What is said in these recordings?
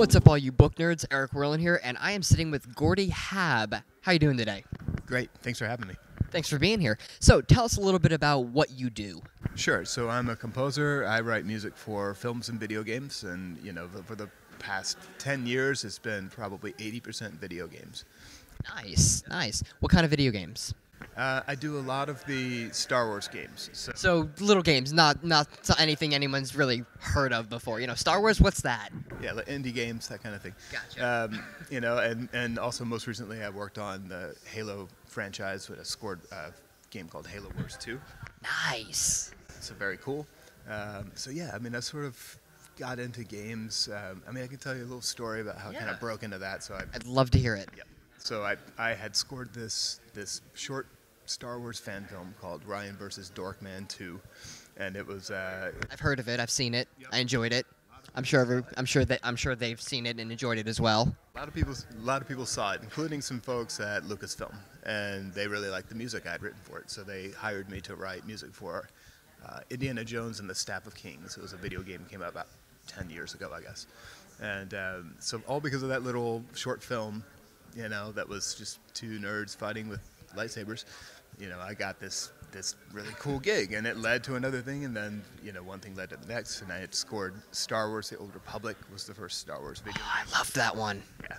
What's up, all you book nerds? Erik Werlin here, and I am sitting with Gordy Haab. How you doing today? Great. Thanks for having me. Thanks for being here. So, tell us a little bit about what you do. Sure. So I'm a composer. I write music for films and video games, and you know, for the past 10 years, it's been probably 80% video games. Nice, nice. What kind of video games? Uh, I do a lot of the Star Wars games. So, So, little games, not not anything anyone's really heard of before. You know, Star Wars. What's that? yeah, like indie games, that kind of thing. Gotcha. Um, you know, and, and also most recently, I worked on the Halo franchise with a scored uh, game called Halo Wars 2. Nice. So very cool. Um, so yeah, I mean, I sort of got into games. Um, I mean, I can tell you a little story about how I kind of broke into that. So I I'd love to hear it. Yep. So I, I had scored this this short Star Wars fan film called Ryan versus Dorkman 2, and it was uh, I've heard of it. I've seen it. Yep. I enjoyed it. I'm sure. I'm sure that I'm sure they've seen it and enjoyed it as well. a lot of people a lot of people saw it, including some folks at Lucasfilm, and they really liked the music I'd written for it. So they hired me to write music for uh, Indiana Jones and the Staff of Kings. It was a video game that came out about 10 years ago, I guess. And um, so all because of that little short film, you know, that was just two nerds fighting with lightsabers. You know, I got this this really cool gig, and it led to another thing, and then you know one thing led to the next, and I had scored Star Wars: The Old Republic was the first Star Wars video. Oh, I loved that one. Yeah.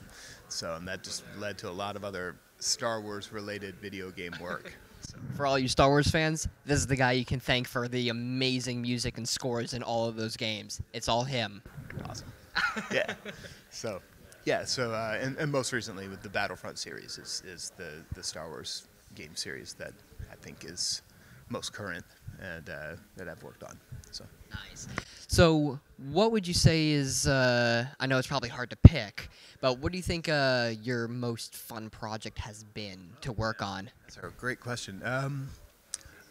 So and that just led to a lot of other Star Wars related video game work. so, For all you Star Wars fans, this is the guy you can thank for the amazing music and scores in all of those games. It's all him. awesome. yeah. So yeah. So uh, and, and most recently with the Battlefront series is, is the the Star Wars game series that I think is most current and uh, that I've worked on. So Nice. So, what would you say is? Uh, I know it's probably hard to pick, but what do you think uh, your most fun project has been to work on? that's a great question. Um,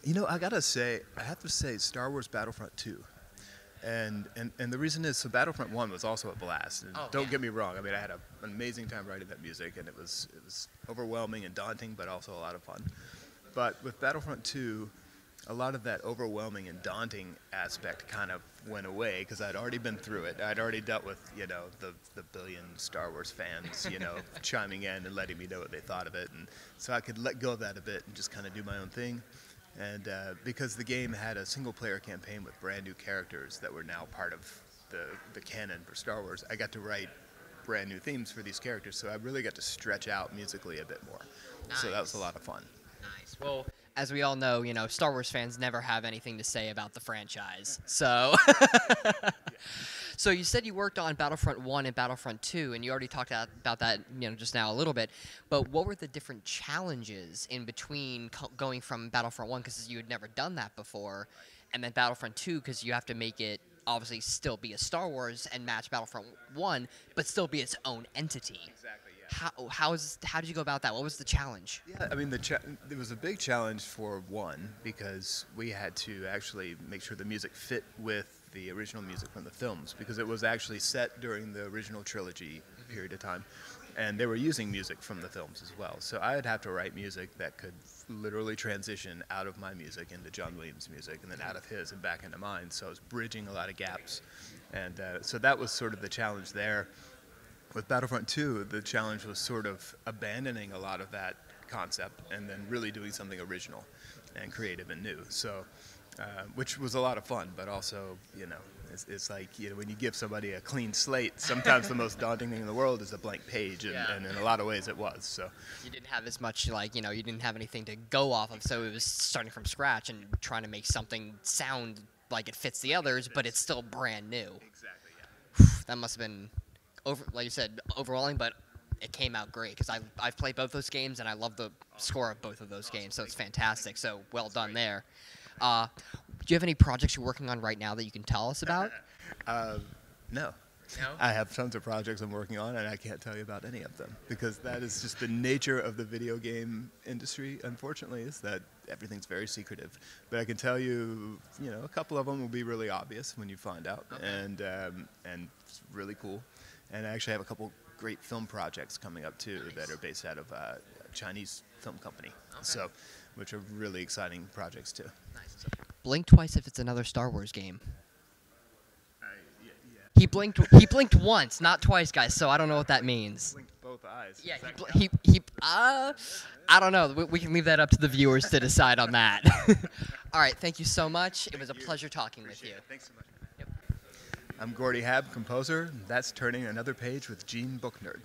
you know, I gotta say, I have to say, Star Wars Battlefront 2. And, and, and the reason is, so Battlefront 1 was also a blast. And Oh, don't yeah. get me wrong, I mean, I had a, an amazing time writing that music, and it was, it was overwhelming and daunting, but also a lot of fun. But with Battlefront 2, a lot of that overwhelming and daunting aspect kind of went away because I'd already been through it. I'd already dealt with, you know, the, the billion Star Wars fans, you know, chiming in and letting me know what they thought of it. And so I could let go of that a bit and just kind of do my own thing. And uh, because the game had a single player campaign with brand new characters that were now part of the, the canon for Star Wars, I got to write brand new themes for these characters. So I really got to stretch out musically a bit more. So that was a lot of fun. Nice. Well, as we all know, you know, Star Wars fans never have anything to say about the franchise. So, so you said you worked on Battlefront One and Battlefront Two, and you already talked about, that, you know, just now a little bit. But what were the different challenges in between co- going from Battlefront One because you had never done that before, and then Battlefront Two because you have to make it obviously still be a Star Wars and match Battlefront One, but still be its own entity. Exactly, yeah. How how is how did you go about that? What was the challenge? Yeah, I mean, the cha- there was a big challenge for one because we had to actually make sure the music fit with the original music from the films because it was actually set during the original trilogy period of time, and they were using music from the films as well. So I'd have to write music that could literally transition out of my music into John Williams' music, and then out of his and back into mine. So I was bridging a lot of gaps, and uh, so that was sort of the challenge there with Battlefront 2, the challenge was sort of abandoning a lot of that concept and then really doing something original and creative and new. So, uh, which was a lot of fun, but also, you know, it's, it's like you know when you give somebody a clean slate. Sometimes the most daunting thing in the world is a blank page, and, Yeah. and in a lot of ways it was. So, you didn't have as much like you know you didn't have anything to go off of so it was starting from scratch and trying to make something sound like it fits the others but it's still brand new exactly, yeah. that must have been over like you said overwhelming but it came out great because I've, I've played both those games and i love the score of both of those games so it's fantastic so well done there uh, do you have any projects you're working on right now that you can tell us about Uh, no. No? I have tons of projects I'm working on, and I can't tell you about any of them because that is just the nature of the video game industry. Unfortunately, is that everything's very secretive. But I can tell you, you know, a couple of them will be really obvious when you find out, Okay. and um, and it's really cool. And I actually have a couple great film projects coming up too that are based out of uh, a Chinese film company. So, which are really exciting projects too. blink twice if it's another star wars game He blinked. He blinked once, not twice, guys. So I don't know what that means. Blinked both eyes. Yeah, he, bl- he, he, uh, I don't know. We, we can leave that up to the viewers to decide on that. All right, thank you so much. It was a you. pleasure talking with you. It. Thanks so much. Yep. I'm Gordy Haab, composer. That's turning another page with Jean BookNerd.